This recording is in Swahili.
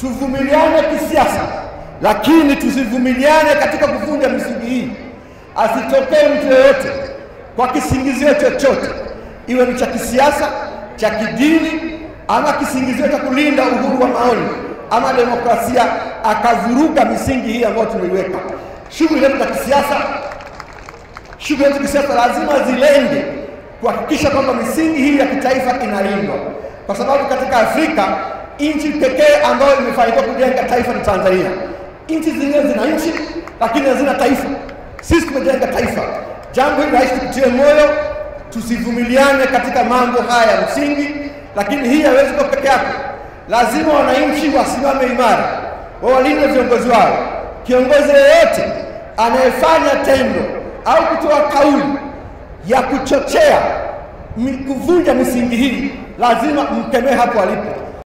tuvumiliane kisiasa, lakini tusivumiliane katika kuvunja misingi hii. Asitokee mtu yoyote kwa kisingizio chochote, iwe ni cha kisiasa, cha kidini, ama kisingizio cha kulinda uhuru wa maoni ama demokrasia, akavuruga misingi hii ambayo tumeiweka. Shughuli zetu za kisiasa, shughuli zetu kisiasa lazima zilenge kuhakikisha kwamba misingi hii ya kitaifa inalindwa, kwa sababu katika Afrika nchi pekee ambayo imefanikiwa kujenga taifa ni Tanzania. Nchi zingine zina nchi lakini hazina taifa. Sisi tumejenga taifa. Jambo hili rahisi tukutie moyo, tusivumiliane katika mambo haya ya msingi, lakini hii haiwezi kuwa peke yake. Lazima wananchi wasimame imara, wawalinde viongozi wao. Kiongozi yeyote anayefanya tendo au kutoa kauli ya kuchochea kuvunja misingi hii lazima mkemee hapo alipo.